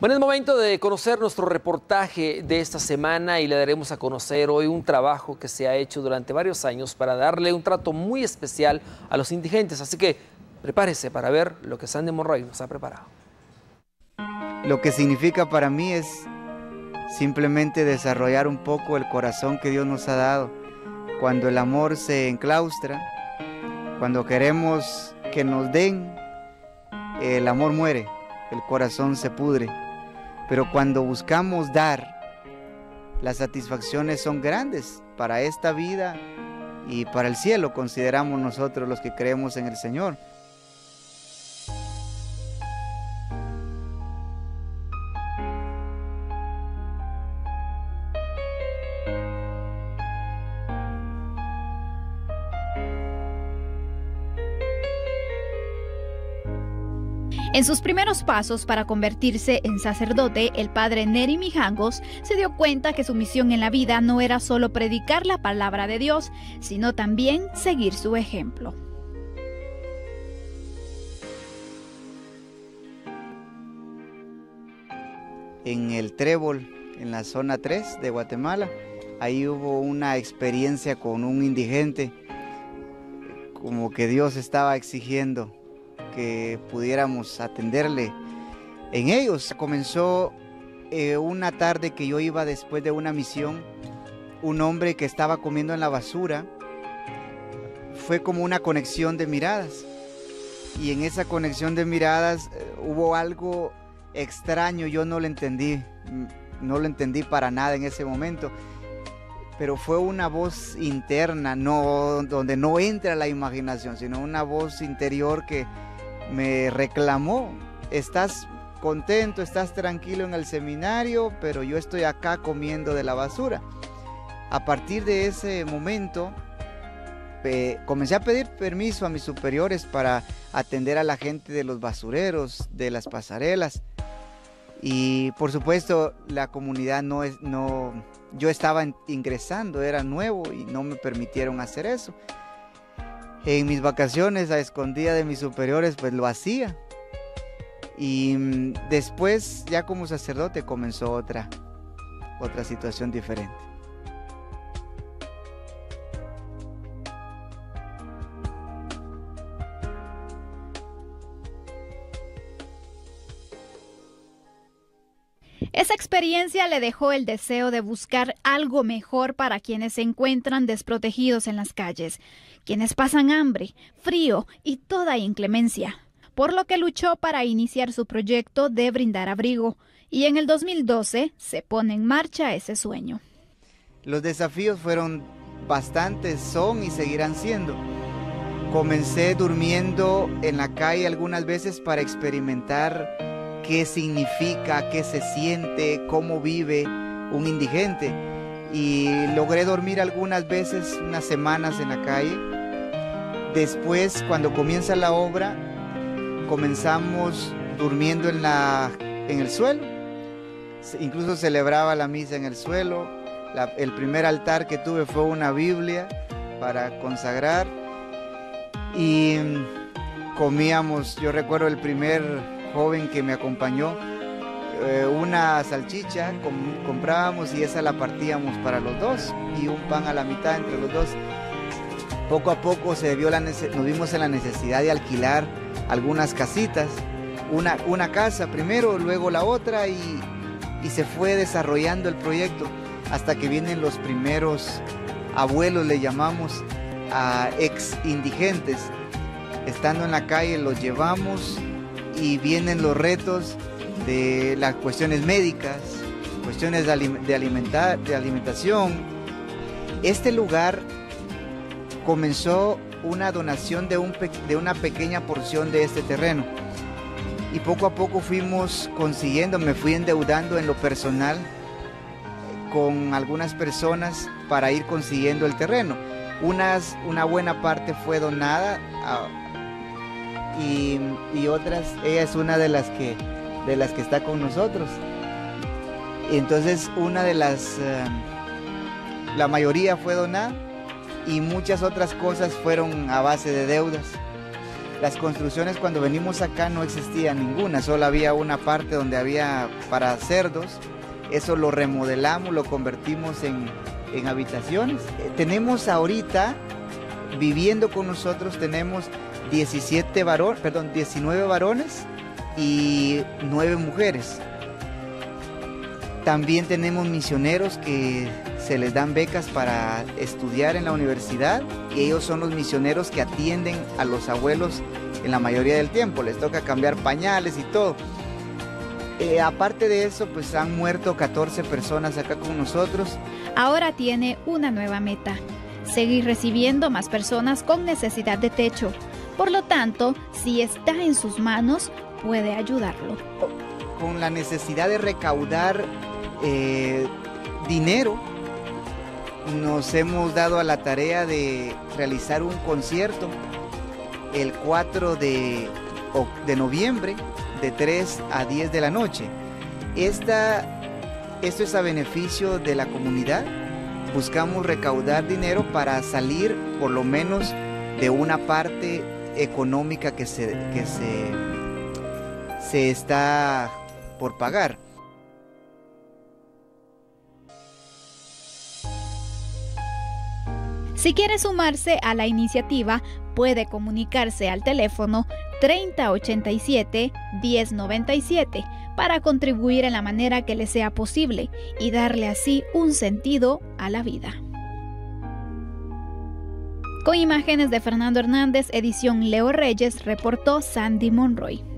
Bueno, es momento de conocer nuestro reportaje de esta semana y le daremos a conocer hoy un trabajo que se ha hecho durante varios años para darle un trato muy especial a los indigentes. Así que prepárese para ver lo que Sandy Monroy nos ha preparado. Lo que significa para mí es simplemente desarrollar un poco el corazón que Dios nos ha dado. Cuando el amor se enclaustra, cuando queremos que nos den, el amor muere, el corazón se pudre. Pero cuando buscamos dar, las satisfacciones son grandes para esta vida y para el cielo, consideramos nosotros los que creemos en el Señor. En sus primeros pasos para convertirse en sacerdote, el padre Neri Mijangos se dio cuenta que su misión en la vida no era solo predicar la palabra de Dios, sino también seguir su ejemplo. En el Trébol, en la zona 3 de Guatemala, ahí hubo una experiencia con un indigente, como que Dios estaba exigiendo que pudiéramos atenderle en ellos. Comenzó eh, una tarde que yo iba después de una misión, un hombre que estaba comiendo en la basura, fue como una conexión de miradas. Y en esa conexión de miradas eh, hubo algo extraño, yo no lo entendí, mm, no lo entendí para nada en ese momento pero fue una voz interna, no donde no entra la imaginación, sino una voz interior que me reclamó, estás contento, estás tranquilo en el seminario, pero yo estoy acá comiendo de la basura. A partir de ese momento, comencé a pedir permiso a mis superiores para atender a la gente de los basureros, de las pasarelas. Y por supuesto, la comunidad no es, no, yo estaba ingresando, era nuevo y no me permitieron hacer eso en mis vacaciones a escondida de mis superiores, pues lo hacía. Y mm, después, ya como sacerdote, comenzó otra, otra situación diferente. Esa experiencia le dejó el deseo de buscar algo mejor para quienes se encuentran desprotegidos en las calles, quienes pasan hambre, frío y toda inclemencia, por lo que luchó para iniciar su proyecto de brindar abrigo, y en el 2012 se pone en marcha ese sueño. Los desafíos fueron bastantes, son y seguirán siendo. Comencé durmiendo en la calle algunas veces para experimentar qué significa, qué se siente, cómo vive un indigente. Y logré dormir algunas veces, unas semanas en la calle. Después, cuando comienza la obra, comenzamos durmiendo en, la, en el suelo. Incluso celebraba la misa en el suelo. el primer altar que tuve fue una Biblia para consagrar. Y comíamos, yo recuerdo el primer joven que me acompañó, eh, una salchicha, comprábamos y esa la partíamos para los dos y un pan a la mitad entre los dos. Poco a poco se vio la nos vimos en la necesidad de alquilar algunas casitas, una, una casa primero, luego la otra y, y se fue desarrollando el proyecto hasta que vienen los primeros abuelos, le llamamos, a ex indigentes. Estando en la calle los llevamos y vienen los retos de las cuestiones médicas, cuestiones de, de alimentación. Este lugar comenzó una donación de, un, de una pequeña porción de este terreno y poco a poco fuimos consiguiendo, me fui endeudando en lo personal con algunas personas para ir consiguiendo el terreno. Una buena parte fue donada a, y, otras, ella es una de las que, de las que está con nosotros. Entonces una de las, eh, la mayoría fue donada y muchas otras cosas fueron a base de deudas. Las construcciones cuando venimos acá no existía ninguna, solo había una parte donde había para cerdos. Eso lo remodelamos, lo convertimos en, en habitaciones. Eh, tenemos ahorita, viviendo con nosotros, tenemos 17 varones, perdón, 19 varones y 9 mujeres. También tenemos misioneros que se les dan becas para estudiar en la universidad y ellos son los misioneros que atienden a los abuelos en la mayoría del tiempo. Les toca cambiar pañales y todo. Eh, aparte de eso, pues han muerto 14 personas acá con nosotros. Ahora tiene una nueva meta, seguir recibiendo más personas con necesidad de techo. Por lo tanto, si está en sus manos, puede ayudarlo. Con la necesidad de recaudar eh, dinero, nos hemos dado a la tarea de realizar un concierto el 4 de, de noviembre de 3 a 10 de la noche. Esta, esto es a beneficio de la comunidad. Buscamos recaudar dinero para salir por lo menos de una parte económica que se, que se, se está por pagar. Si quiere sumarse a la iniciativa, puede comunicarse al teléfono 3087-1097 para contribuir en la manera que le sea posible y darle así un sentido a la vida. Con imágenes de Fernando Hernández, edición Leo Reyes, reportó Sandy Monroy.